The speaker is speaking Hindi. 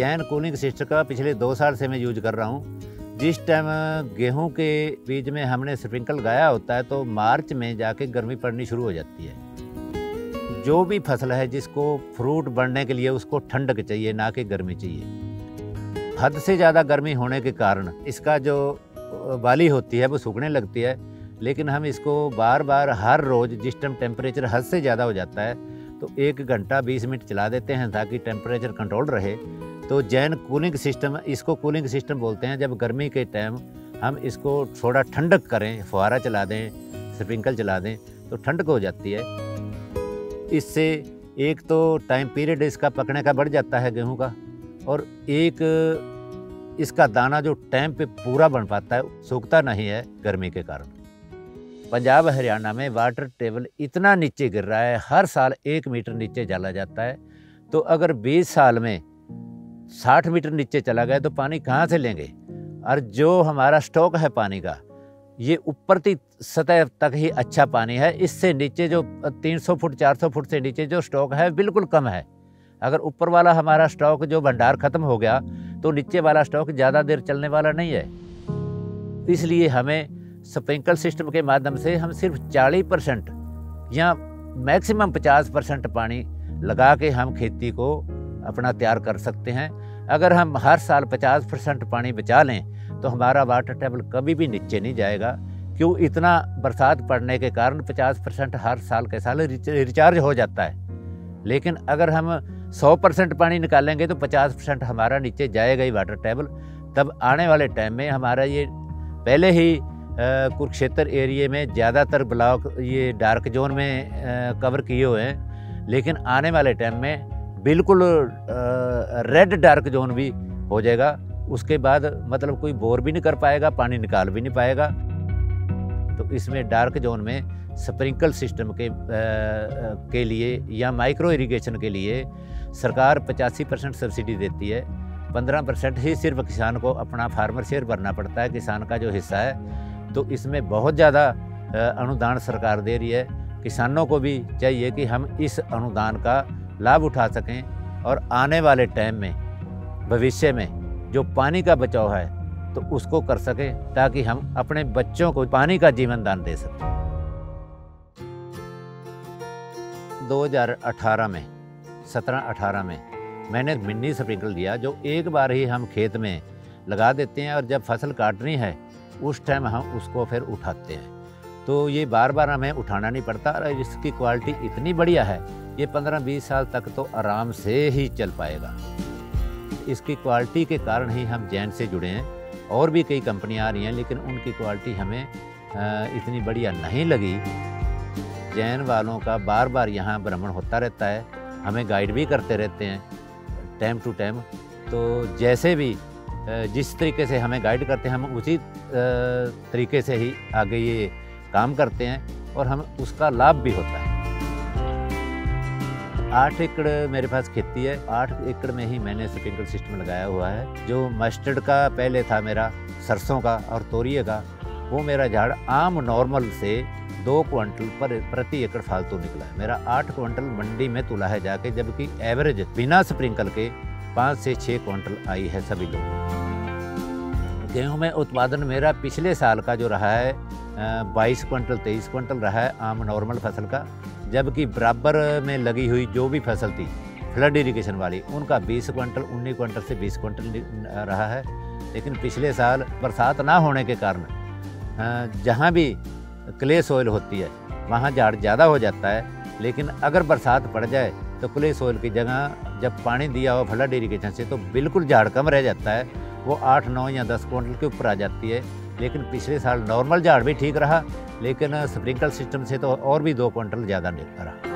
जैन कूलिंग सिस्टम का पिछले दो साल से मैं यूज़ कर रहा हूँ। जिस टाइम गेहूँ के बीज में हमने स्प्रिंकल गाया होता है तो मार्च में जाके गर्मी पड़नी शुरू हो जाती है। जो भी फ़सल है, जिसको फ्रूट बढ़ने के लिए उसको ठंडक चाहिए, ना कि गर्मी चाहिए। हद से ज़्यादा गर्मी होने के कारण इसका जो बाली होती है, वो सूखने लगती है, लेकिन हम इसको बार बार हर रोज़ जिस टाइम टेम्परेचर हद से ज़्यादा हो जाता है तो एक घंटा बीस मिनट चला देते हैं ताकि टेम्परेचर कंट्रोल रहे। तो जैन कूलिंग सिस्टम, इसको कूलिंग सिस्टम बोलते हैं। जब गर्मी के टाइम हम इसको थोड़ा ठंडक करें, फुहारा चला दें, स्प्रिंकल चला दें तो ठंडक हो जाती है। इससे एक तो टाइम पीरियड इसका पकने का बढ़ जाता है गेहूँ का, और एक इसका दाना जो टाइम पे पूरा बन पाता है, सूखता नहीं है गर्मी के कारण। पंजाब हरियाणा में वाटर टेबल इतना नीचे गिर रहा है, हर साल एक मीटर नीचे डाला जाता है। तो अगर 20 साल में 60 मीटर नीचे चला गया तो पानी कहाँ से लेंगे? और जो हमारा स्टॉक है पानी का, ये ऊपर की सतह तक ही अच्छा पानी है। इससे नीचे जो 300 फुट 400 फुट से नीचे जो स्टॉक है, बिल्कुल कम है। अगर ऊपर वाला हमारा स्टॉक जो भंडार खत्म हो गया तो नीचे वाला स्टॉक ज़्यादा देर चलने वाला नहीं है। इसलिए हमें स्प्रिंकल सिस्टम के माध्यम से हम सिर्फ़ 40 परसेंट या मैक्सिमम 50 परसेंट पानी लगा के हम खेती को अपना तैयार कर सकते हैं। अगर हम हर साल 50 परसेंट पानी बचा लें तो हमारा वाटर टेबल कभी भी नीचे नहीं जाएगा। क्यों? इतना बरसात पड़ने के कारण 50 परसेंट हर साल के साल रिचार्ज हो जाता है। लेकिन अगर हम 100 परसेंट पानी निकालेंगे तो 50 परसेंट हमारा नीचे जाएगा ही वाटर टेबल तब आने वाले टाइम में हमारा ये पहले ही कुरुक्षेत्र एरिए में ज़्यादातर ब्लॉक ये डार्क जोन में कवर किए हुए हैं। लेकिन आने वाले टाइम में बिल्कुल रेड डार्क जोन भी हो जाएगा। उसके बाद मतलब कोई बोर भी नहीं कर पाएगा पानी निकाल भी नहीं पाएगा। तो इसमें डार्क जोन में स्प्रिंकल सिस्टम के आ, के लिए या माइक्रो इरिगेशन के लिए सरकार पचासी परसेंट सब्सिडी देती है। पंद्रह परसेंट ही सिर्फ़ किसान को अपना फार्मर शेयर भरना पड़ता है किसान का जो हिस्सा है। तो इसमें बहुत ज़्यादा अनुदान सरकार दे रही है। किसानों को भी चाहिए कि हम इस अनुदान का लाभ उठा सकें और आने वाले टाइम में, भविष्य में जो पानी का बचाव है तो उसको कर सकें ताकि हम अपने बच्चों को पानी का जीवन दान दे सकें। 2018 में 17-18 में मैंने मिनी स्प्रिंकल दिया जो एक बार ही हम खेत में लगा देते हैं और जब फ़सल काटनी है, उस टाइम हम उसको फिर उठाते हैं। तो ये बार बार हमें उठाना नहीं पड़ता और इसकी क्वालिटी इतनी बढ़िया है ये पंद्रह बीस साल तक तो आराम से ही चल पाएगा। इसकी क्वालिटी के कारण ही हम जैन से जुड़े हैं, और भी कई कंपनियाँ आ रही हैं, लेकिन उनकी क्वालिटी हमें इतनी बढ़िया नहीं लगी। जैन वालों का बार बार यहाँ भ्रमण होता रहता है, हमें गाइड भी करते रहते हैं टाइम टू टाइम तो जैसे भी जिस तरीके से हमें गाइड करते हैं, हम उसी तरीके से ही आगे ये काम करते हैं, और हम, उसका लाभ भी होता है। आठ एकड़ मेरे पास खेती है। आठ एकड़ में ही मैंने स्प्रिंकल सिस्टम लगाया हुआ है। जो मस्टर्ड का पहले था मेरा, सरसों का और तोरिए का, वो मेरा झाड़ आम नॉर्मल से दो क्विंटल पर, प्रति एकड़ फालतू निकला है। मेरा आठ क्विंटल मंडी में तुला है जाके, जबकि एवरेज बिना स्प्रिंकल के पाँच से छः क्विंटल आई है सभी लोग गेहूँ में उत्पादन मेरा पिछले साल का जो रहा है बाईस क्विंटल, तेईस क्विंटल रहा है आम नॉर्मल फ़सल का। जबकि बराबर में लगी हुई जो भी फ़सल थी फ्लड इरीगेशन वाली, उनका 20 क्विंटल 19 क्विंटल से 20 क्विंटल रहा है। लेकिन पिछले साल बरसात ना होने के कारण जहाँ भी क्ले सोयल होती है, वहाँ झाड़ ज़्यादा हो जाता है। लेकिन अगर बरसात पड़ जाए तो क्ले सोयल की जगह जब पानी दिया हो फ्लड इरीगेशन से तो बिल्कुल झाड़ कम रह जाता है। वो आठ, नौ या दस क्विंटल के ऊपर आ जाती है। लेकिन पिछले साल नॉर्मल झाड़ भी ठीक रहा, लेकिन स्प्रिंकल सिस्टम से तो और भी दो क्विंटल ज़्यादा निकल रहा।